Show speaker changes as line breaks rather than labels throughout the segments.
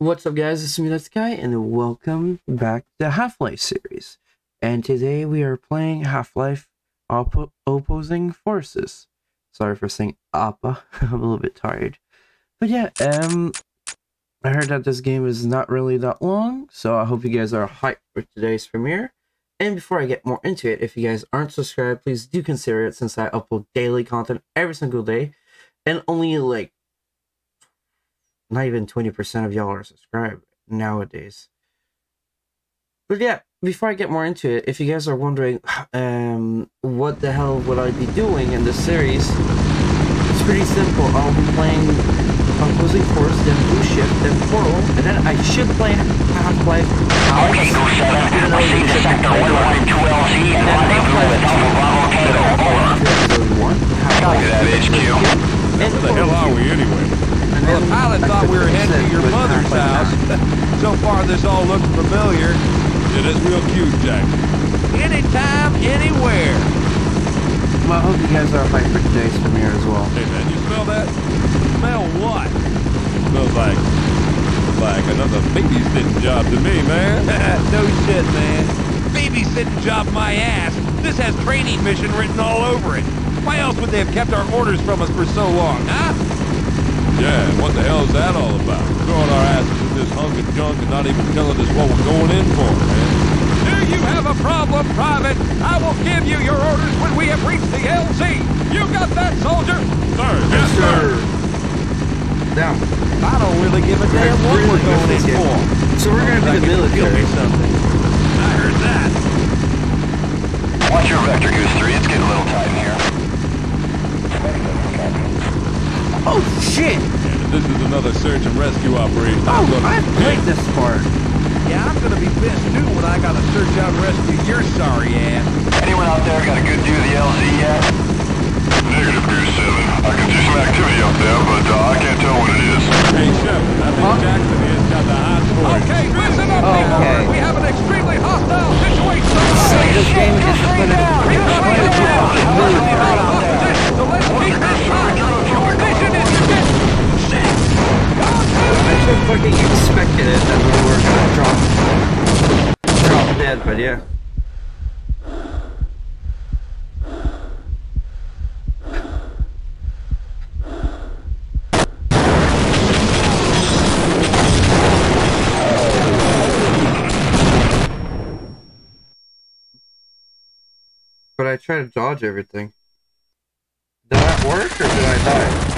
What's up guys, it's me, Deadsky, and welcome back to Half-Life series. And today we are playing Half-Life Oppo Opposing Forces. Sorry for saying Appa, I'm a little bit tired. But yeah, um, I heard that this game is not really that long, so I hope you guys are hyped for today's premiere. And before I get more into it, if you guys aren't subscribed, please do consider it since I upload daily content every single day. And only like not even 20% of y'all are subscribed nowadays. But yeah, before I get more into it, if you guys are wondering um, what the hell would I be doing in this series, it's pretty simple. I'll be playing Opposing Force, then Blue Shift, then Portal, and then I should play Half-Life
Okay, Go 7, proceed to Sector 112LZ and rendezvous with Alpha Bravo Tango. Over.
Copy that, HQ.
And
Where the hell are we anyway?
And
Well, the pilot thought we were headed to your mother's house. So far, this all looks familiar.
It is real cute, Jack.
Anytime, anywhere.
Well, I hope you guys are hyped for today's premiere as well.
Hey, man, you smell that?
Smell what?
It Smells like, like another babysitting job to me, man.
no shit, man. Babysitting job my ass. This has training mission written all over it. Why else would they have kept our orders from us for so long, huh?
Yeah, what the hell is that all about? Throwing our asses in this hunk of junk and not even telling us what we're going in for, man.
Do you have a problem, Private? I will give you your orders when we have reached the LZ. You got that, soldier?
Sir, yes, sir.
Down.
I don't really give a damn what
really
we're going in for.
So we're gonna
Like
be the
it Kill me
military.
something. I heard that.
Watch your vector, Goose 3. It's getting a little tight in here.
Oh shit!
And this is another search and rescue operation, I'm
Oh,
gonna...
I played this part.
Yeah, I'm gonna be pissed too when I gotta search out and rescue your sorry ass.
Anyone out there got a good view of the LZ yet?
Negative, Goose 7. I can see some activity up there, but uh, I can't tell what it is.
Hey, Shep, I think Jackson here's got the hot for it.
Okay, listen up, people.
Okay.
We have an extremely hostile situation.
This game is just gonna
We've got a opposition, so let's keep this tight.
I fucking expected it that we were gonna drop drop dead, but yeah. But I try to dodge everything. Did that work or did I die?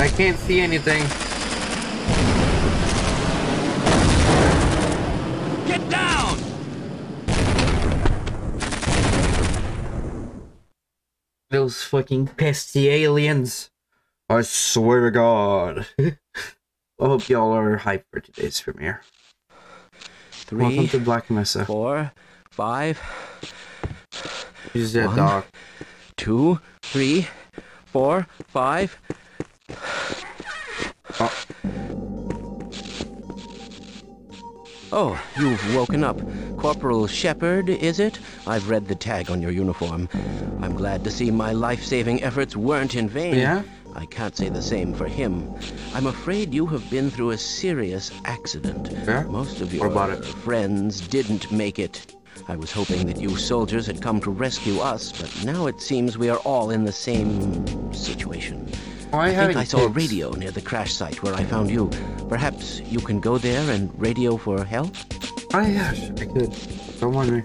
I can't see anything.
Get down!
Those fucking pesky aliens. I swear to God. I hope y'all are hyped for today's premiere.
Three, Welcome
to Black Mesa.
four, five,
He's dead
One.
dog.
two, three, four, five.
Oh,
Oh, you've woken up. Corporal Shepard, is it? I've read the tag on your uniform. I'm glad to see my life-saving efforts weren't in vain.
Yeah?
I can't say the same for him. I'm afraid you have been through a serious accident.
Yeah?
Most of your friends didn't make it. I was hoping that you soldiers had come to rescue us, but now it seems we are all in the same situation.
Why
I think I saw a radio near the crash site where I found you. Perhaps you can go there and radio for help?
Ah, oh yeah, sh- I could. Don't worry.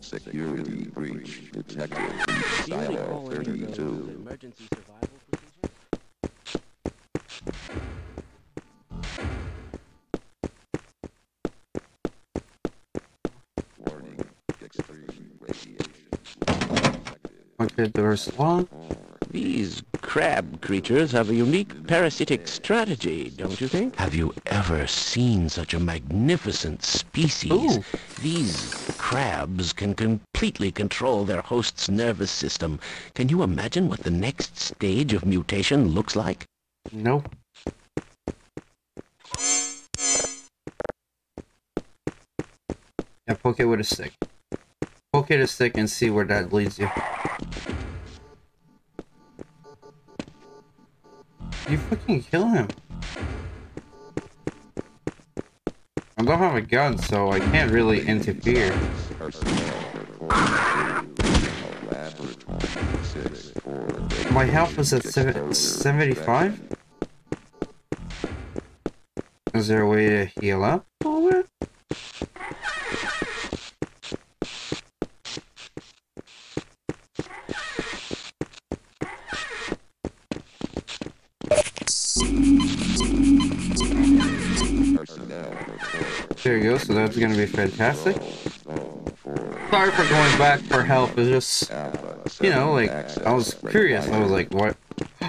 Security breach detected in silo 32.
Okay, there's one.
These crab creatures have a unique parasitic strategy, don't you think? Have you ever seen such a magnificent species?
Ooh.
These crabs can completely control their host's nervous system. Can you imagine what the next stage of mutation looks like?
No. Yeah, poke it with a stick. Poke a stick and see where that leads you. You fucking kill him. I don't have a gun, so I can't really interfere. My health is at seven, 75? Is there a way to heal up? There you go, so that's gonna be fantastic. Sorry for going back for help, it's just, you know, like, I was curious, I was like, what?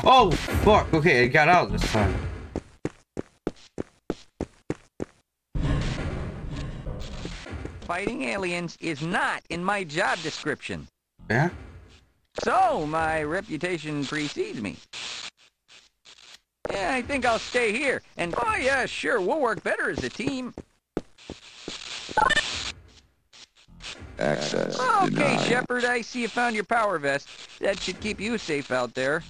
Oh, fuck, okay, it got out this time.
Fighting aliens is not in my job description.
Yeah?
So, my reputation precedes me. Yeah, I think I'll stay here. And, oh yeah, sure, we'll work better as a team.
Access
Okay,
denied.
Shepard, I see you found your power vest. That should keep you safe out there.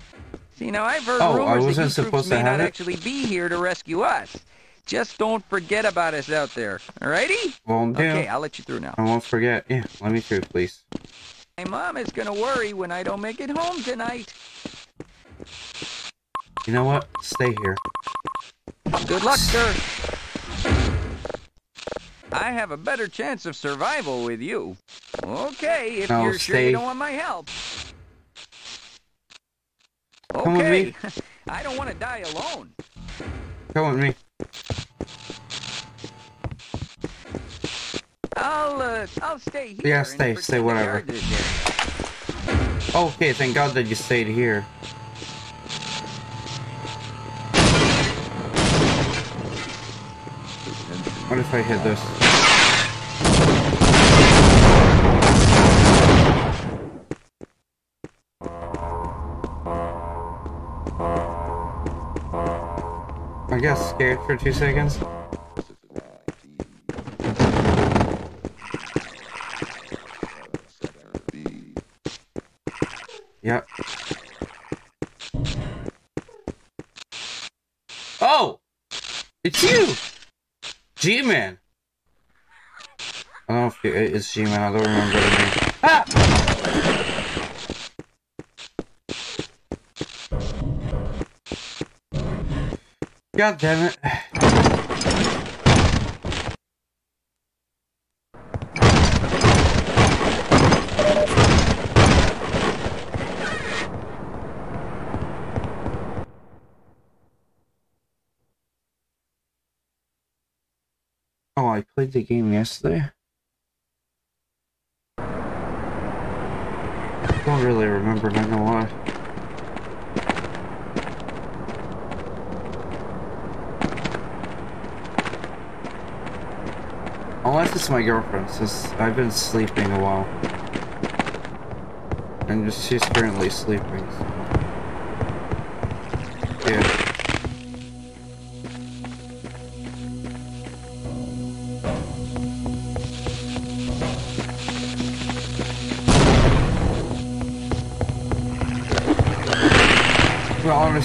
See, now I've heard
Oh,
rumors that you troops may not
it?
actually be here to rescue us. Just don't forget about us out there, alrighty?
Won't do.
Okay, I'll let you through now.
I won't forget. Yeah, let me through, please.
My mom is gonna worry when I don't make it home tonight.
You know what? Stay here.
Good luck, sir. I have a better chance of survival with you. Okay, if
No,
you're sure
stay.
you don't want my help.
Come with
Okay,
me.
I don't want to die alone.
Come with me.
I'll uh, I'll stay here.
Yeah, stay, stay, whatever.
guard this area.
Okay, thank God that you stayed here. What if I hit this? I got scared for two seconds. Yep. Oh! It's you! G-Man! I don't know if it's G-Man, I don't remember the name. Ah! God damn it. Oh, I played the game yesterday. I Don't really remember, not gonna lie. Unless it's my girlfriend, since I've been sleeping a while. And she's currently sleeping. so-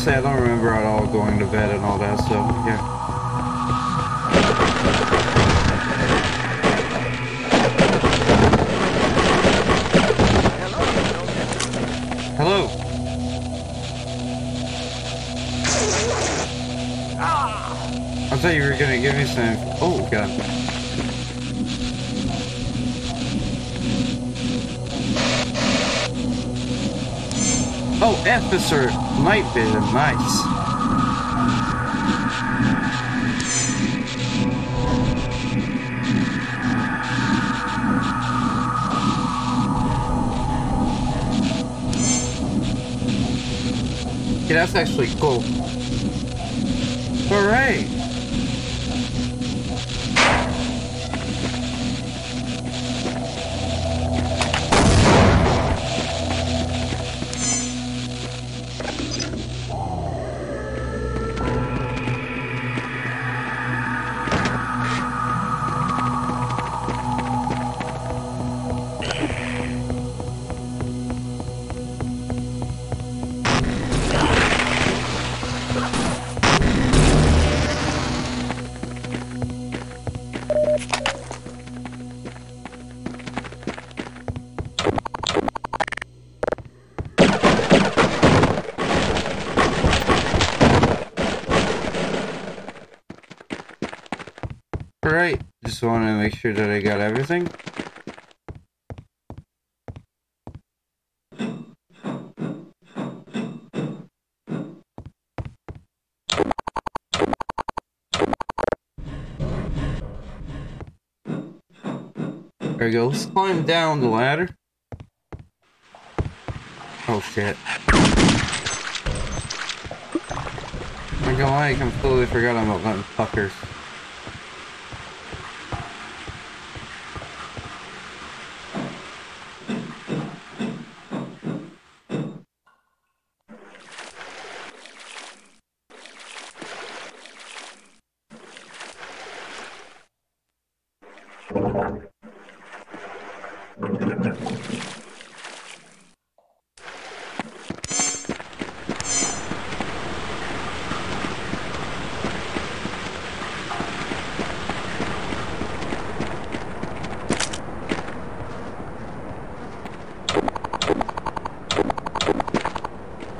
honestly, I don't remember at all going to bed and all that, so yeah. Hello. Ah! I thought you were gonna give me some. Oh god. Oh, officer night vision, nice. Yeah, that's actually cool. Alright. Sure that I got everything. There we go. Let's climb down the ladder. Oh shit. I'm gonna lie, I completely forgot about fuckers.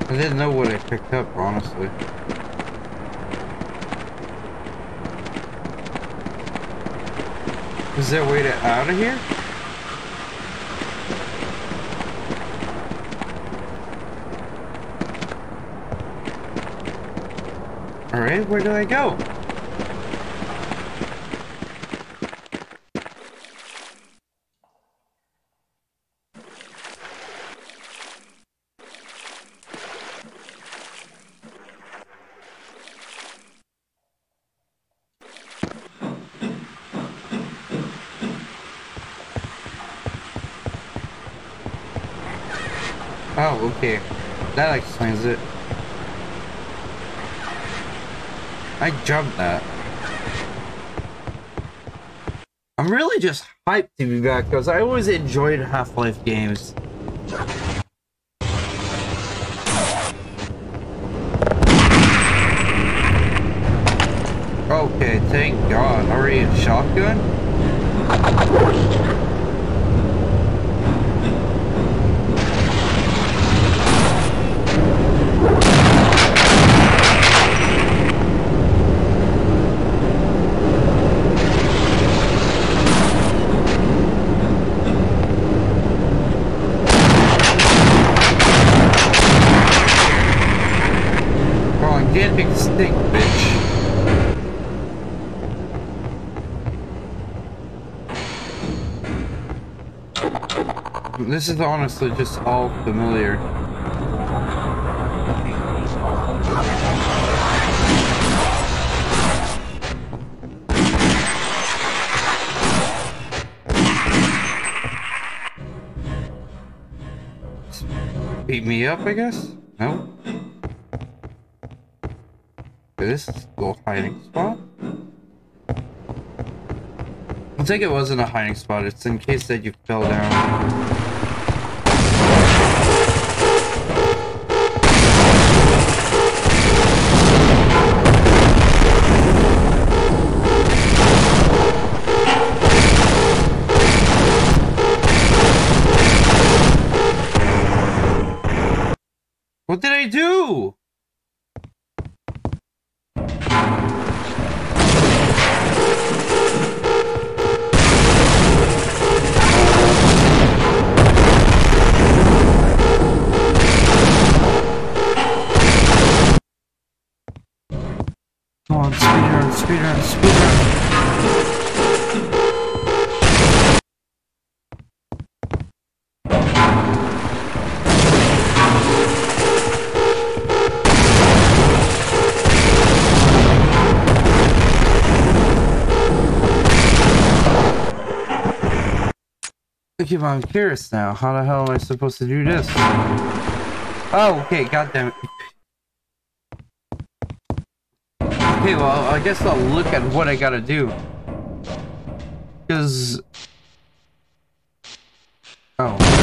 I didn't know what I picked up, honestly. Is there a way to out of here? Alright, where do I go? Oh, okay. That explains it. I jumped that. I'm really just hyped to be back because I always enjoyed Half-Life games. Okay, thank God. Already a shotgun? Come on, get extinct, bitch. This is honestly just all familiar. Beat me up, I guess? No? This is a little hiding spot? I think it wasn't a hiding spot, it's in case that you fell down. But I'm curious now. How the hell am I supposed to do this? Oh, okay, goddamn it. Okay, well, I guess I'll look at what I gotta do. Because... Oh.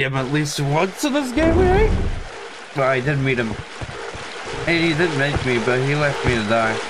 Meet him at least once in this game, right? But I did meet him. And he did not make me, but he left me to die.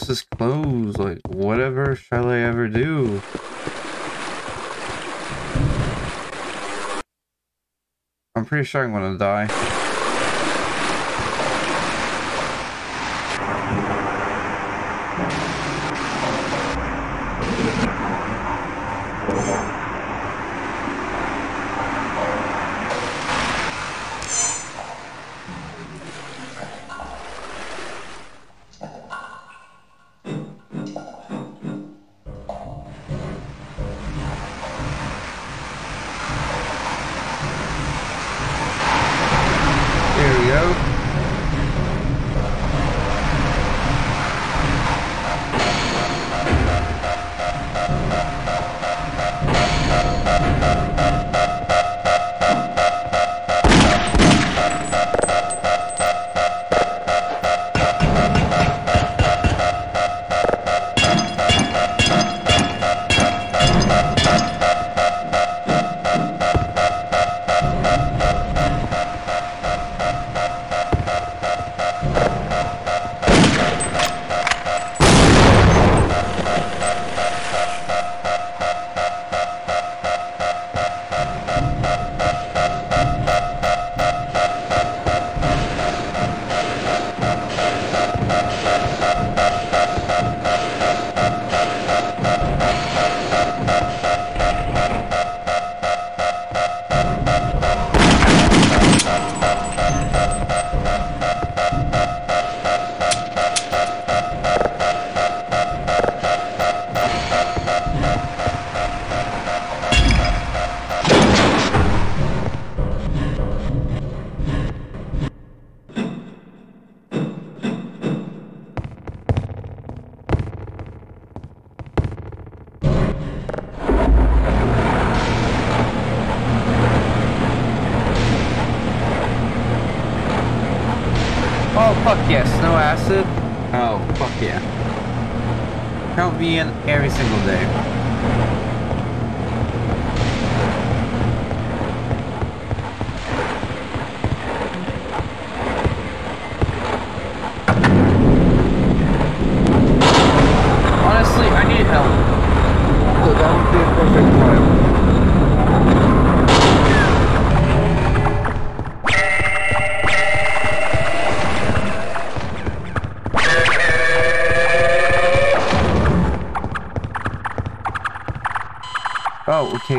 This is closed. Like, whatever shall I ever do? I'm pretty sure I'm gonna die.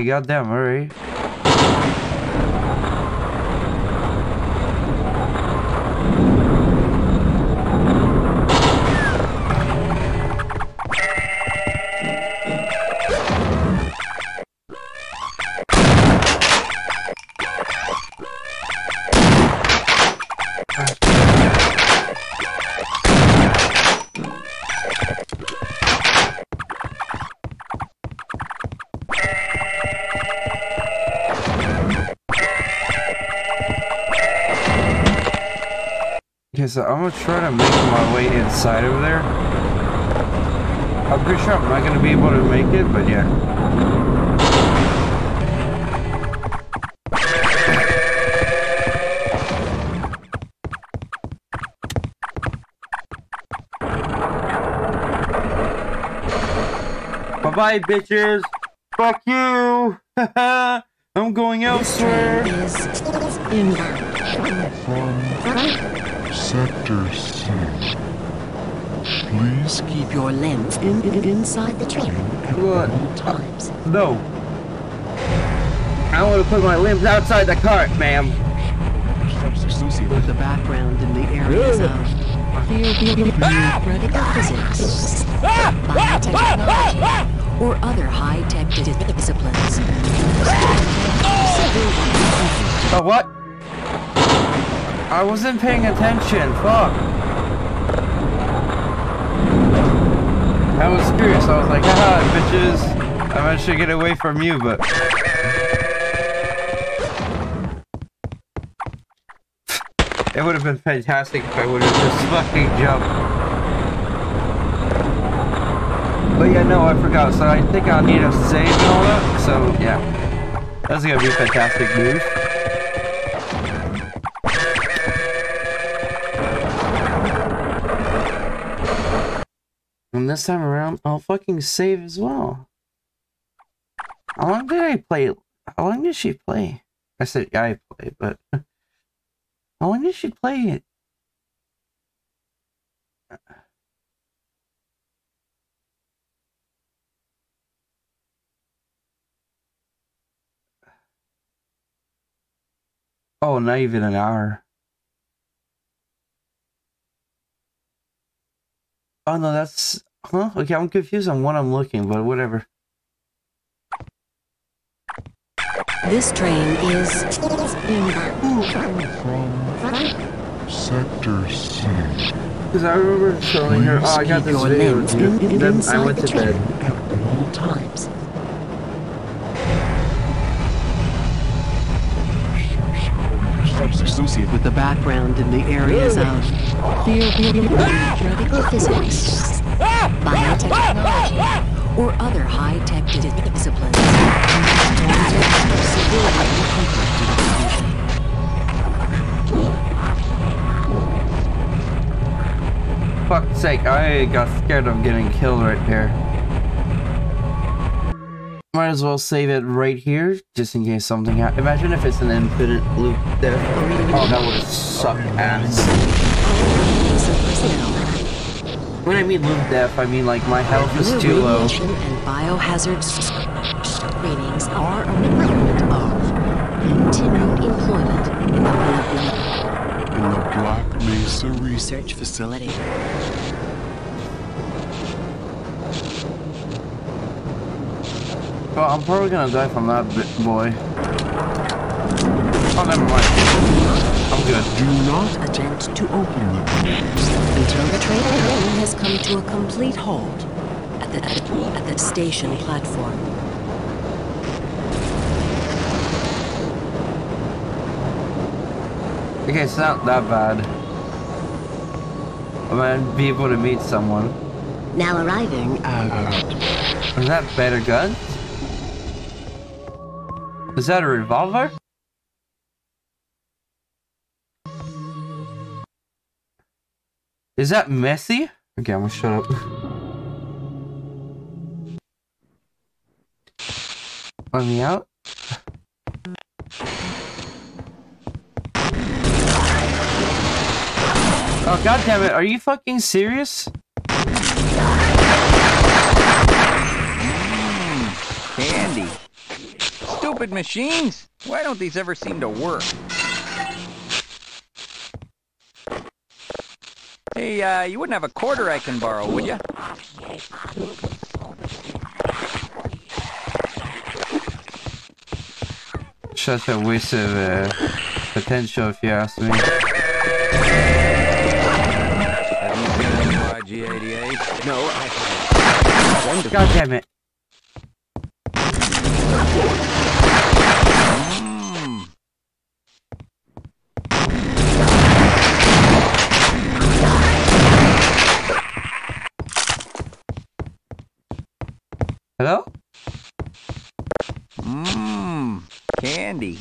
Goddamn, alright. So I'm gonna try to make my way inside over there. I'm pretty sure I'm not gonna be able to make it, but yeah. Bye bye, bitches. Fuck you. I'm going elsewhere.
Sector C. Please
Keep your limbs in, in- inside the train at
What?
times.
No. I want to put my limbs outside the cart, ma'am.
With the background in the areas of theoretical physics, biotechnology, or other high-tech disciplines.
Oh, what? I wasn't paying attention. Fuck. I was curious. I was like, haha, bitches. I managed to get away from you, but. It would have been fantastic if I would have just fucking jumped. But yeah, no, I forgot. So I think I'll need a save and all that. So yeah, that's gonna be a fantastic move. This time around, I'll fucking save as well. How long did I play? How long did she play? I said I play, but how long did she play it? Oh, not even an hour. Oh no, that's huh? Okay, I'm confused on what I'm looking, but whatever.
This train is inbound.
Sector C.
Because I remember showing her, oh, I got
Keep
this
your
video.
limbs in, in,
Then I
inside
went
the
to
train
bed.
at all times. With the background in the areas of theoretical physics, biotechnology, or other high-tech di- disciplines.
Fuck's sake, I got scared of getting killed right there. Might as well save it right here, just in case something happens. Imagine if it's an infinite loop there. Oh, that would suck sucked ass. When I mean loop death, I mean like my health is too low.
Radiation and biohazard s- screenings are a requirement of continued employment in the
In the Black Mesa Research.
research facility.
Well, I'm probably gonna die from that bit boy. Oh, never mind. I'm good.
Do not
Attempt to open the until the train train has come to a complete halt at the, at the station platform.
Okay, it's not that bad. I might be able to meet someone.
Now arriving at
Is that better guns? Is that a revolver? Is that messy? Okay, I'm gonna shut up. Let me out. Oh god damn it, are you fucking serious?
Candy. Stupid machines. Why don't these ever seem to work? Hey, uh, you wouldn't have a quarter I can borrow, would you?
Such a waste of uh, potential if you ask me.
IG-88.
No, I.
God damn it. Hello?
Mmm, candy.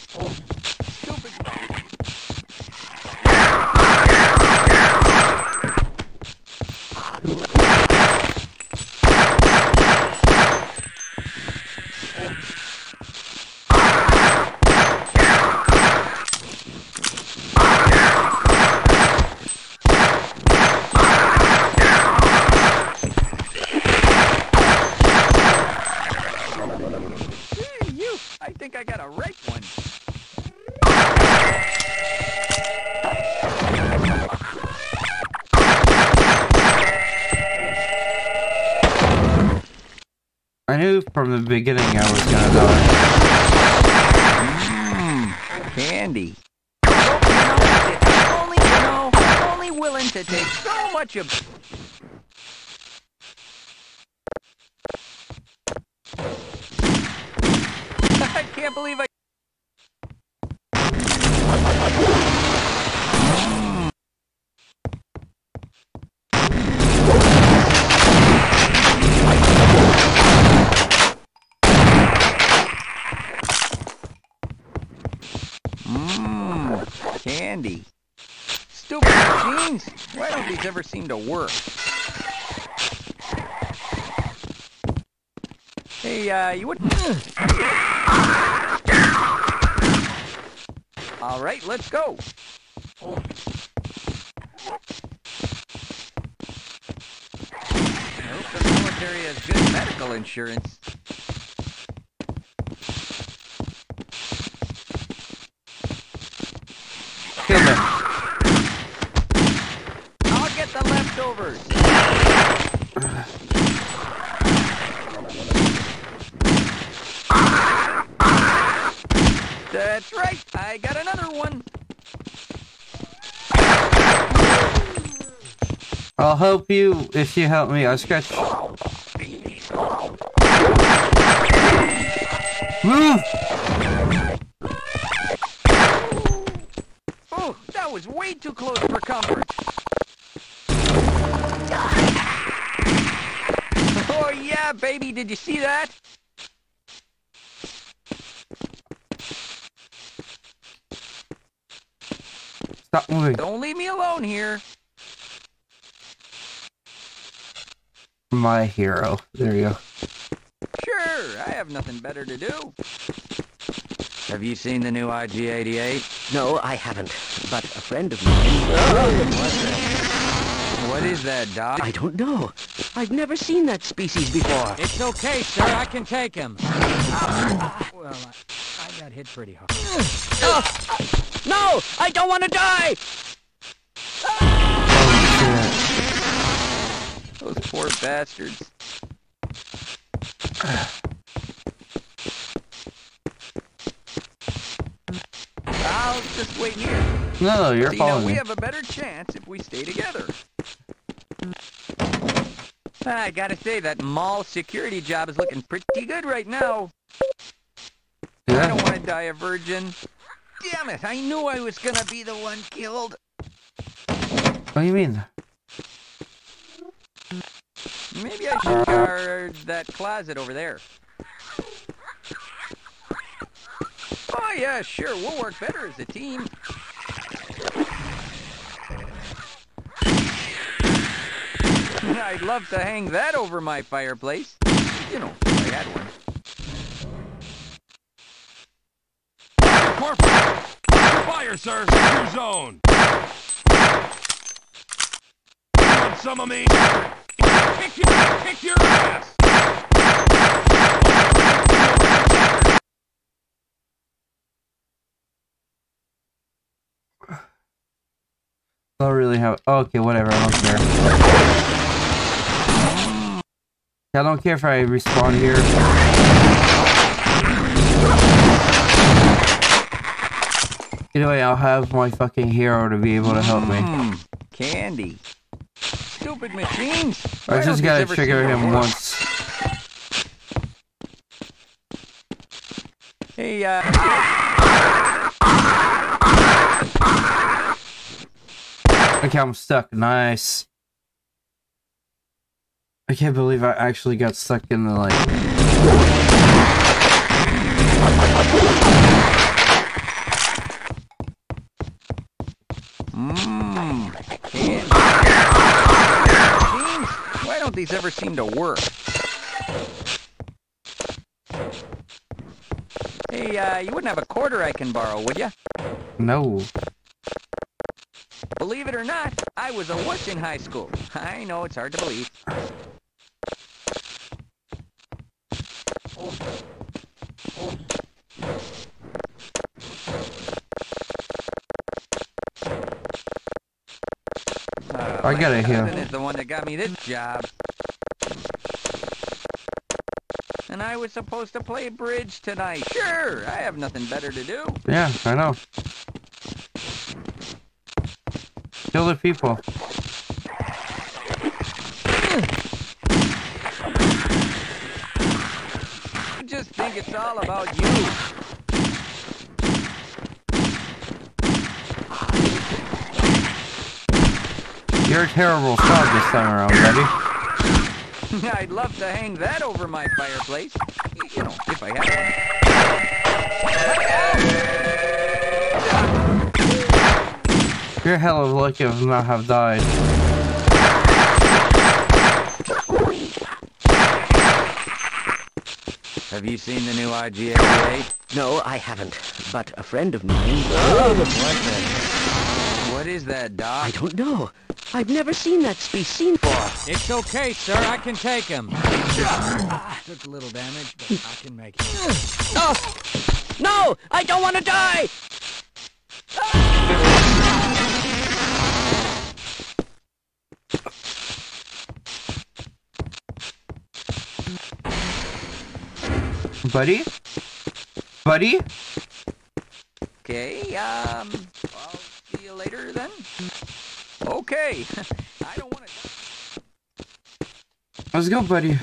Hey, you! I think I got a right one.
I knew from the beginning I was gonna die.
Mmm, candy. You know, if I'm only, you only willing to take so much of. I can't believe I. Candy. Stupid machines! Why don't these ever seem to work? Hey, uh, you would... All right, let's go. I hope the military has good medical insurance.
Kill me.
I'll get the leftovers. That's right. I got another one.
I'll help you if you help me. I scratch. Move!
Oh, that was way too close for comfort. Oh yeah, baby, did you see that?
Stop moving.
Don't leave me alone here.
My hero. There you go.
Sure, I have nothing better to do. Have you seen the new IG-88?
No, I haven't. But a friend of mine...
Oh, what is that, Doc?
I don't know. I've never seen that species before.
It's okay, sir. I can take him. Ah, well, I, I got hit pretty hard.
No! I don't want to die!
Those poor bastards. I'll just wait here.
No, no, you're
So, you know,
following
we have a better chance if we stay together. I gotta say, that mall security job is looking pretty good right now. I don't want to die a virgin. Damn it, I knew I was gonna be the one killed.
What do you mean?
Maybe I should guard that closet over there. Oh yeah, sure, we'll work better as a team. I'd love to hang that over my fireplace. You know, if I had one.
Fire, sir! Your zone! Want some of me? Ass!
Don't really have. Okay, whatever. I don't care. I don't care if I respawn here. Either way, I'll have my fucking hero to be able to help me.
Mmm, candy. Stupid machines.
I
Why
just gotta trigger him once.
Hey, uh...
Okay, I'm stuck. Nice. I can't believe I actually got stuck in the like.
Mmm. Candy. Jeans, why don't these ever seem to work? Hey, uh, you wouldn't have a quarter I can borrow, would you?
No.
Believe it or not, I was a wuss in high school. I know it's hard to believe. Uh,
I got it here.
is the one that got me this job. And I was supposed to play bridge tonight. Sure, I have nothing better to do.
Yeah, I know. Kill the people.
Just think it's all about you.
You're a terrible shot this time around, buddy.
I'd love to hang that over my fireplace. You know, if I had
You're hell of lucky to not have died.
Have you seen the new IG-88?
No, I haven't. But a friend of mine...
Oh, What is that, Doc?
I don't know. I've never seen that species before.
It's okay, sir. I can take him. Took a little damage, but I can make it.
Oh! No! I don't want to die!
Buddy? Buddy?
Okay, um, I'll see you later then. Okay. I don't want to...
Let's go, buddy.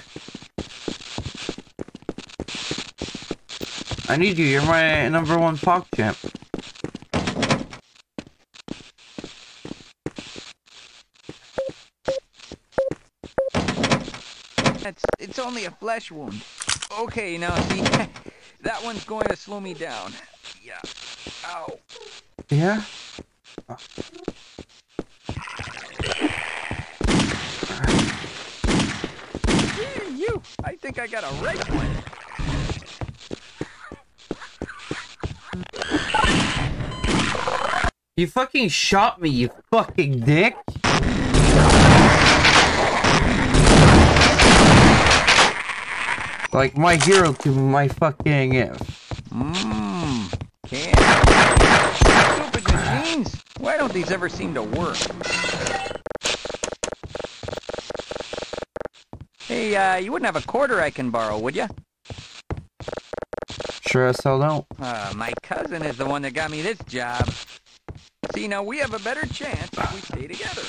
I need you. You're my number one pog champ.
It's, it's only a flesh wound. Okay, now see, that one's going to slow me down. Yeah. Ow.
Yeah?
You! I think I got a right one.
You fucking shot me, you fucking dick. Like my hero to my fucking
Mmm. Candy. Stupid machines. Why don't these ever seem to work? Hey, uh, you wouldn't have a quarter I can borrow, would you?
sure as hell don't.
Uh, my cousin is the one that got me this job. See, now we have a better chance if we stay together.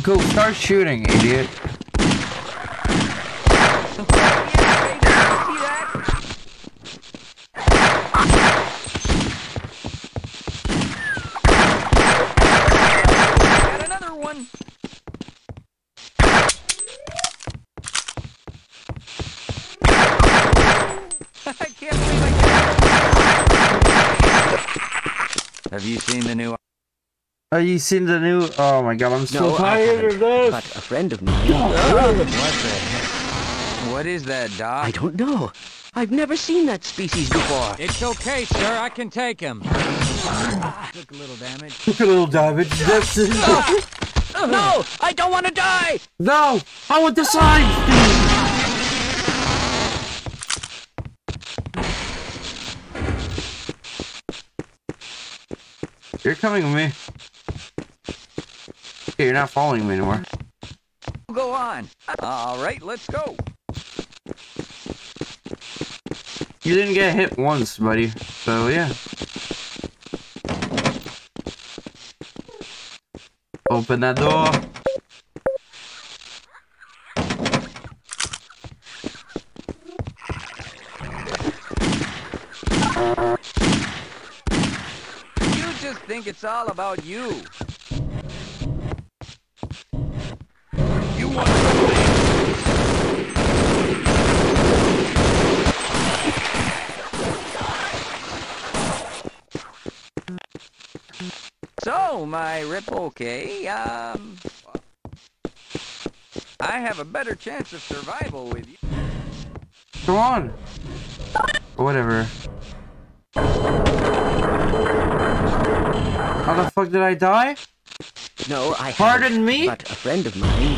Go start shooting, idiot.
Got another one. I can't believe I Have you seen the new?
Have you seen the new? Oh my god, I'm so
No,
tired of this.
But a friend of mine...
What the heck? What is that, Doc?
I don't know. I've never seen that species before.
It's okay, sir. I can take him. Took a little damage.
Took a little damage. That's it. Ah! Ah!
No! I don't want to die!
no, I want the sign. You're coming with me. Okay, you're not following me anymore.
Go on. All right, let's go.
You didn't get hit once, buddy. So yeah. Open that door.
You just think it's all about you. Oh, my rip, okay. Um, I have a better chance of survival with you.
Come on. Whatever. How the fuck did I die?
No, I
Pardon
haven't,
me?
But a friend of mine.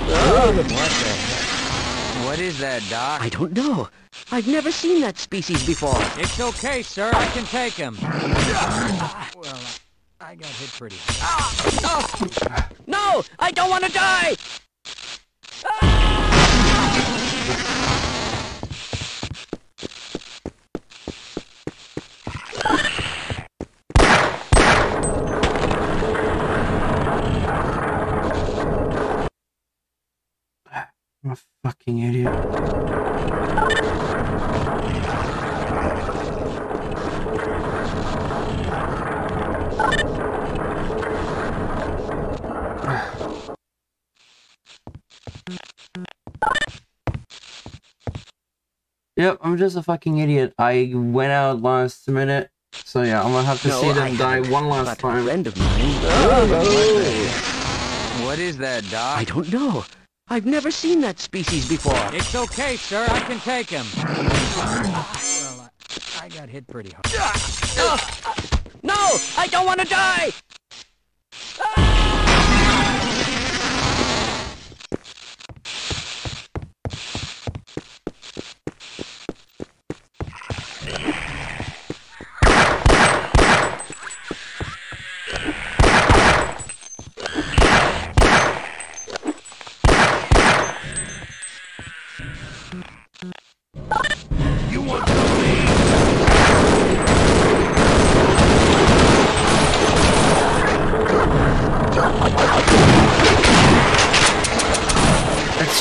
What is that, Doc?
I don't know. I've never seen that species before.
It's okay, sir. I can take him. well, I got hit pretty hard. Ah! Oh!
No, I don't want to die. Ah!
I'm a fucking idiot. Yep, I'm just a fucking idiot. I went out last minute, so yeah, I'm gonna have to
No,
see
I
them die one last time.
friend of mine.
What is that, Doc?
I don't know. I've never seen that species before.
It's okay, sir. I can take him. well, I, I got hit pretty hard.
No, I don't want to die.
You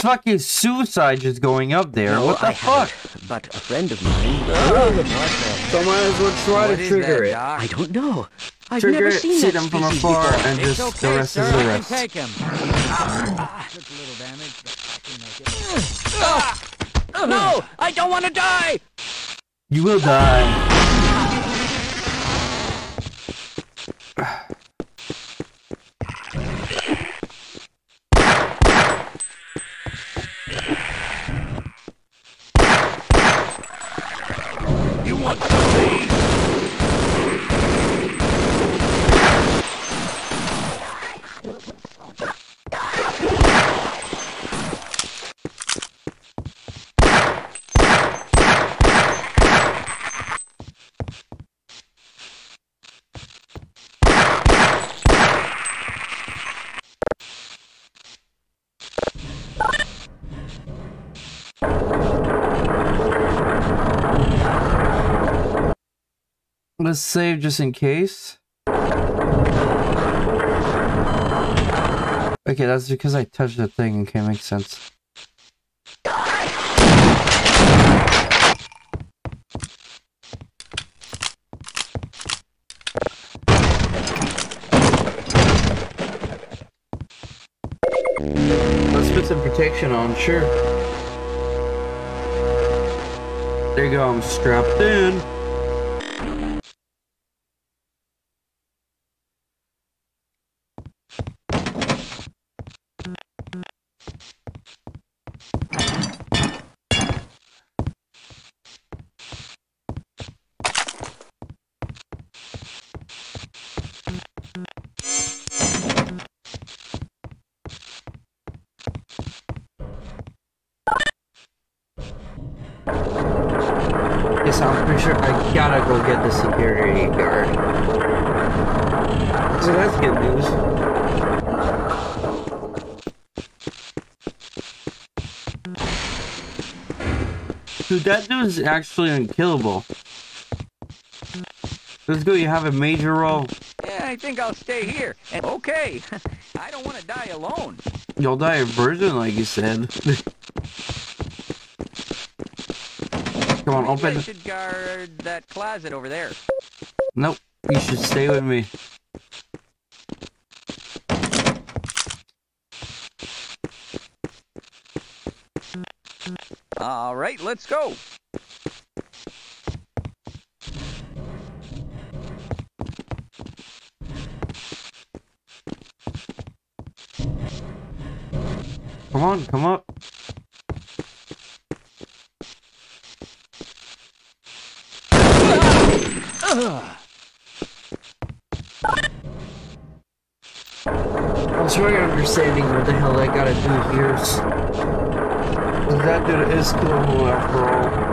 fucking suicide just going up there.
No,
what the
I
fuck?
But a friend of mine.
So might as well try
What
to trigger
that,
it.
I don't know. I've
Trigger
never
it,
seen
see them from afar,
before.
and
It's
just
okay,
the rest
sir.
is the
I can
rest.
take him. Took a little damage, but I can make it.
No, I don't want to die.
You will die. Let's save just in case. Okay, that's because I touched the thing. Okay, makes sense. Let's put some protection on, sure. There you go, I'm strapped in. Yes, I'm pretty sure I gotta go get the security guard. So that's good news. Dude, that dude's actually unkillable. Let's go, you have a major role.
Yeah, I think I'll stay here. And okay, I don't want to die alone.
You'll die a virgin, like you said. Come on, open.
You should guard that closet over there.
Nope. You should stay with me.
All right, let's go.
Come on, come up. I was trying understanding what the hell I gotta do here. That dude is cool after all.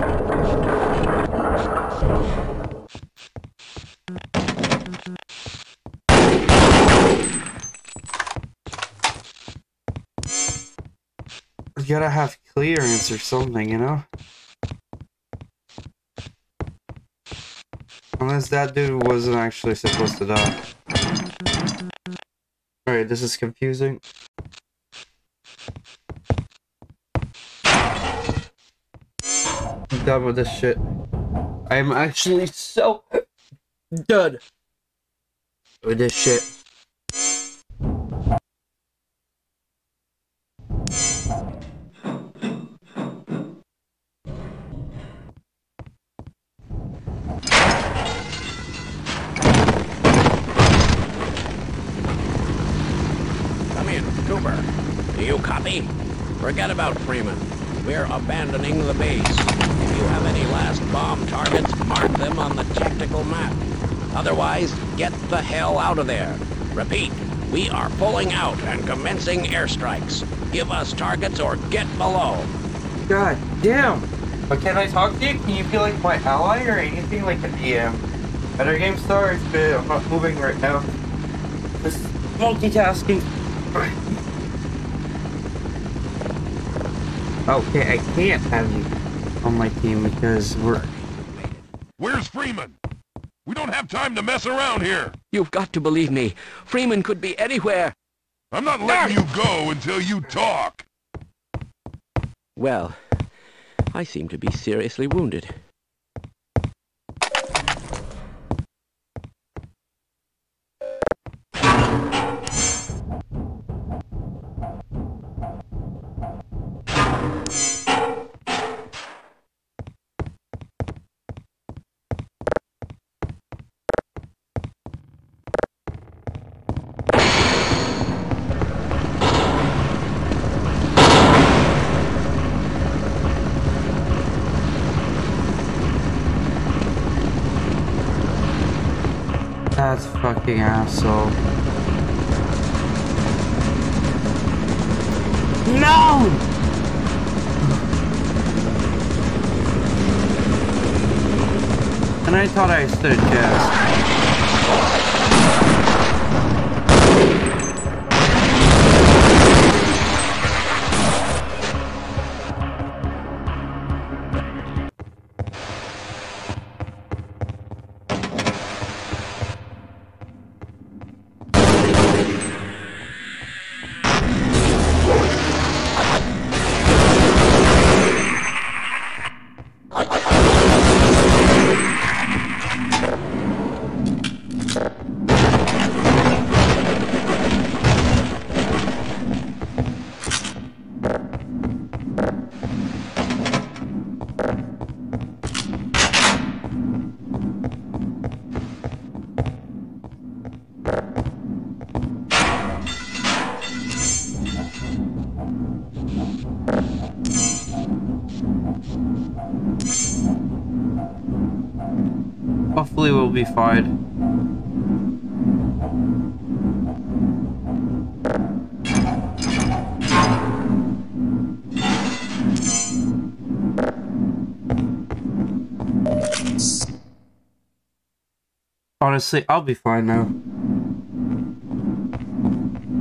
You gotta have clearance or something, you know? Unless that dude wasn't actually supposed to die. Alright, this is confusing. I'm done with this shit. I'm actually so done with this shit.
Forget about Freeman. We're abandoning the base. If you have any last bomb targets, mark them on the tactical map. Otherwise, get the hell out of there. Repeat, we are pulling out and commencing airstrikes. Give us targets or get below.
God damn! But can I talk to you? Can you be like my ally or anything like a DM? Better game starts, but I'm not moving right now. This multitasking. Okay, I can't have you on my team because we're.
Where's Freeman? We don't have time to mess around here.
You've got to believe me. Freeman could be anywhere.
I'm not letting you go until you talk.
Well, I seem to be seriously wounded.
Fucking asshole. No! And I thought I stood chest. Be fine. Honestly, I'll be fine now.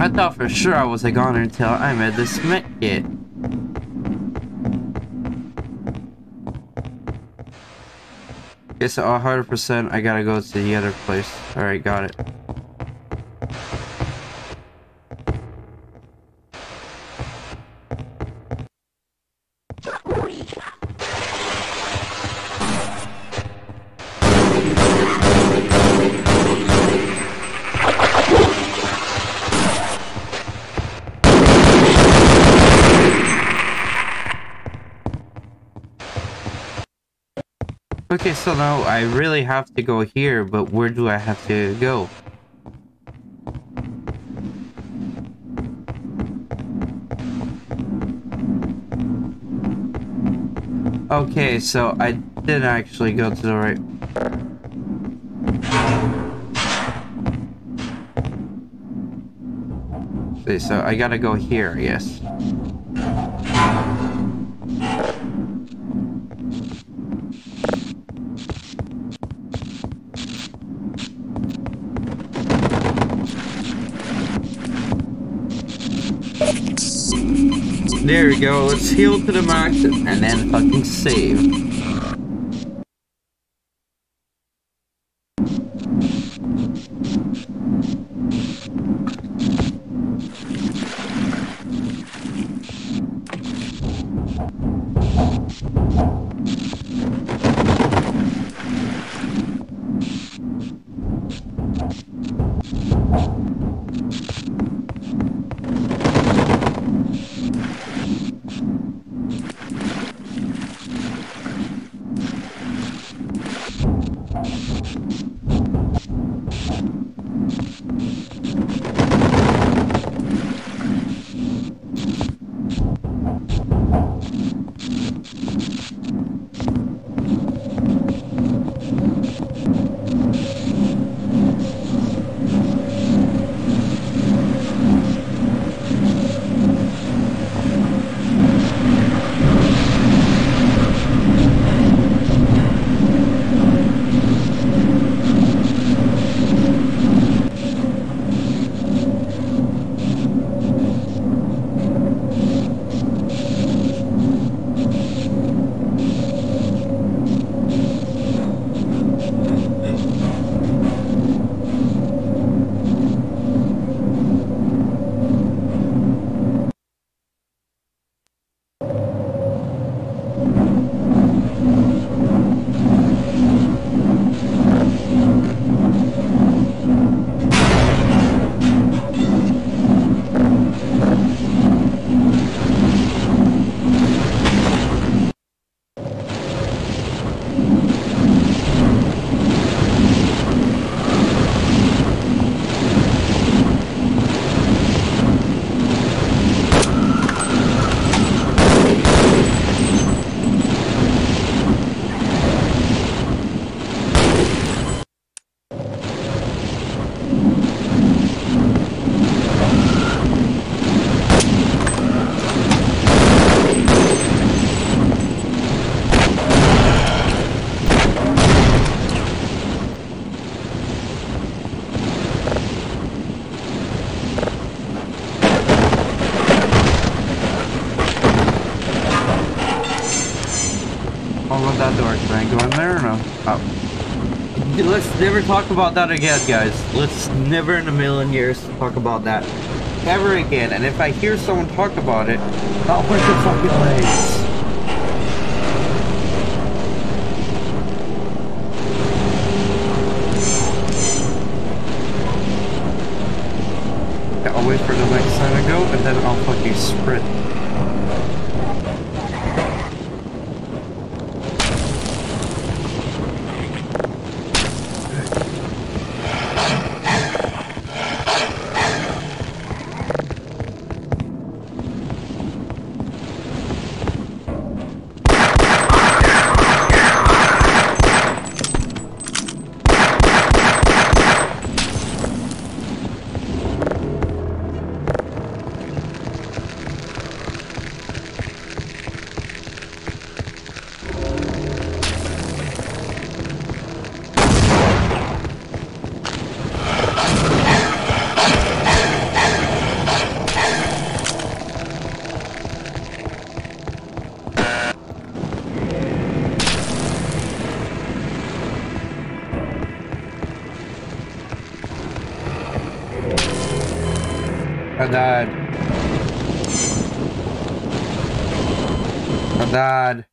I thought for sure I was a goner until I met this med Okay, so 100% I gotta go to the other place. Alright, got it. also know I really have to go here, but where do I have to go? Okay, so I didn't actually go to the right... See, so I gotta go here, I guess. There we go, let's heal to the max and then fucking save. Talk about that again, guys. Let's never in a million years talk about that. Ever again. And if I hear someone talk about it, I'll break their fucking legs. I died.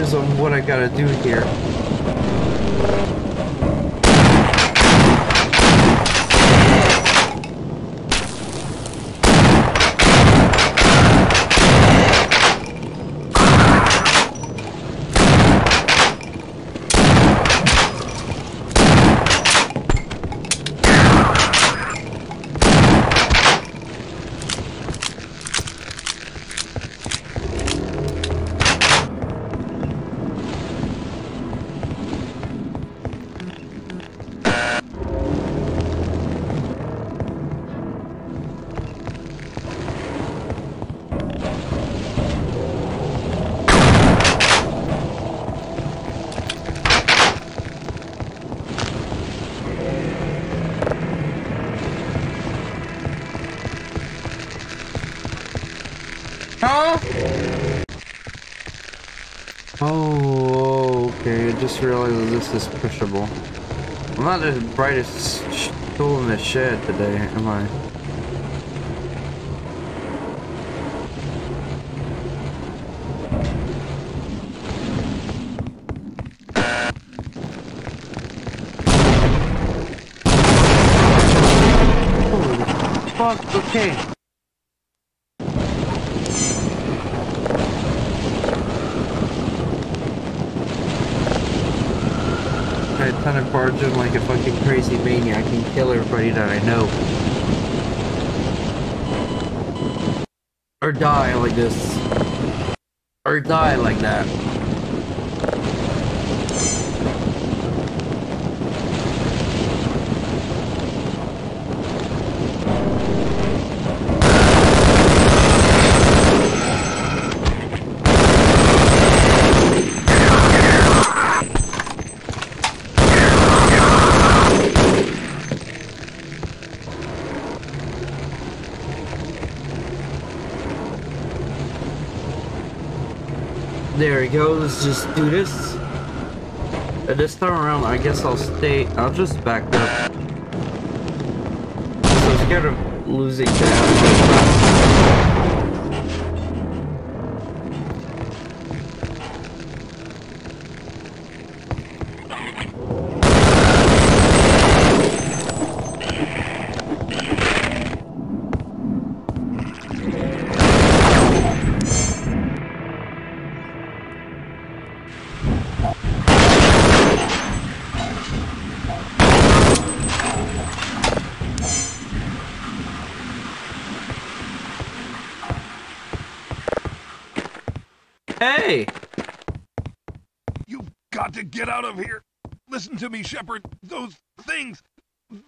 On what I gotta do here. I'm not the brightest tool in the shed today, am I? Holy fuck, okay. Barge in like a fucking crazy maniac and kill everybody that I know. Or die like this. Or die like that. There we go, let's just do this. Uh, this time around, I guess I'll stay, I'll just back up. So scared of losing.
Get out of here. Listen to me, Shepard. Those things,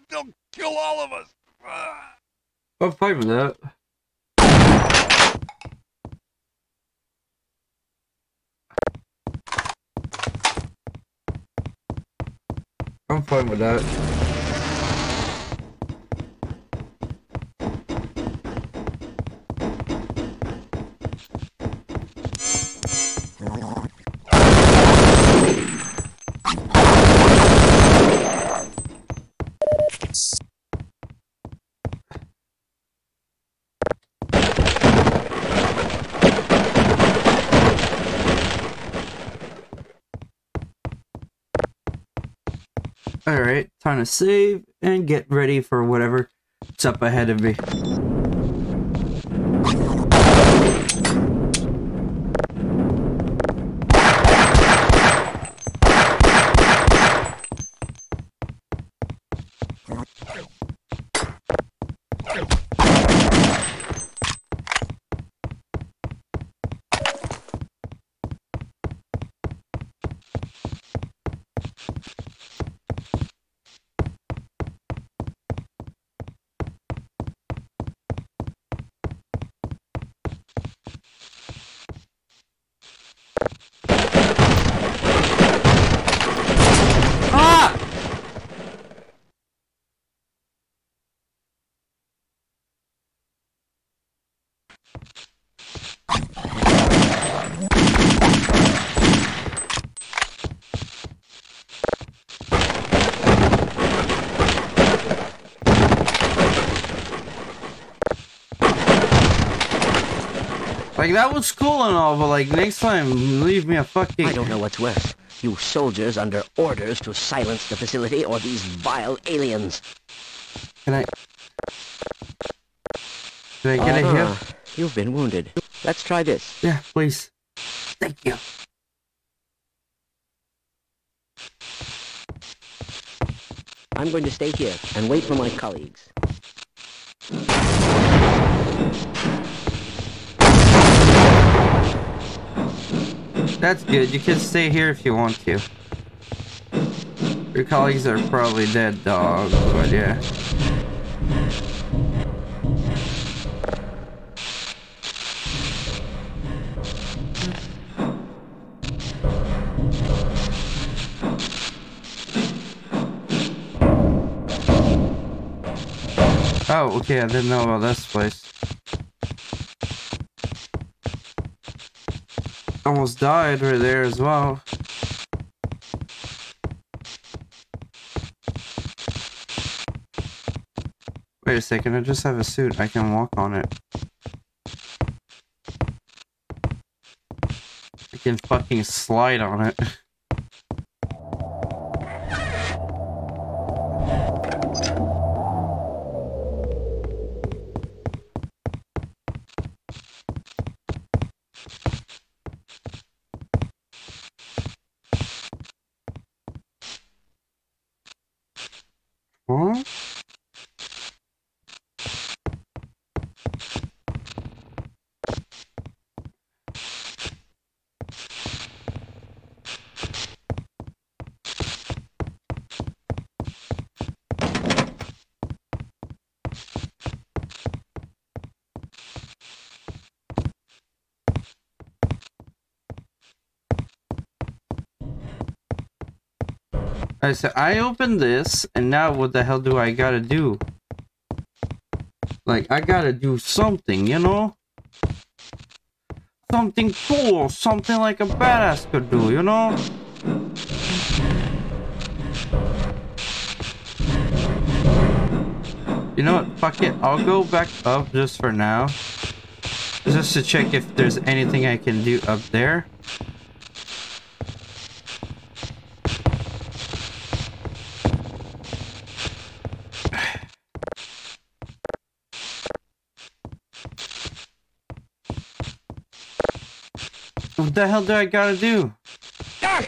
they'll kill all of us. Ah.
I'm fine with that. I'm fine with that. Alright, time to save and get ready for whatever's up ahead of me. Like that was cool and all, but like next time, leave me a fucking.
I don't know what's worse. You soldiers under orders to silence the facility or these vile aliens.
Can I? Can I get it here?
Ah, You've been wounded. Let's try this.
Yeah, please. Thank you.
I'm going to stay here and wait for my colleagues.
That's good. You can stay here if you want to. Your colleagues are probably dead, dog. But yeah. Oh, okay. I didn't know about this place. Almost died right there as well. Wait a second, I just have a suit. I can walk on it. I can fucking slide on it. Huh? I said I opened this, and now what the hell do I gotta do? Like I gotta do something, you know? Something cool, something like a badass could do, you know? You know what? Fuck it. I'll go back up just for now. Just to check if there's anything I can do up there. What the hell do I gotta do? Ah!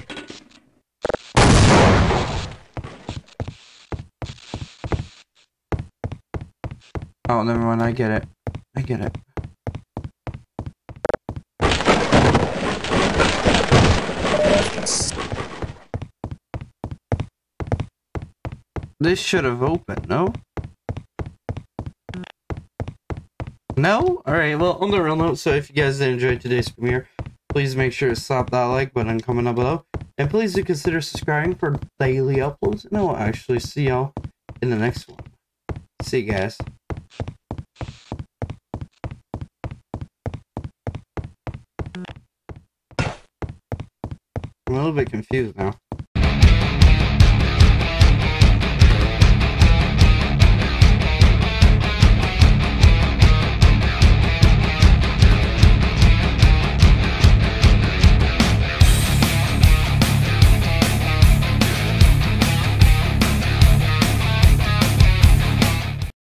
Oh, never mind. I get it. I get it. This should have opened, no? No? Alright, well, on the real note, so if you guys did enjoy today's premiere, please make sure to slap that like button comment down below. And please do consider subscribing for daily uploads, and I will actually see y'all in the next one. See you guys. I'm a little bit confused now.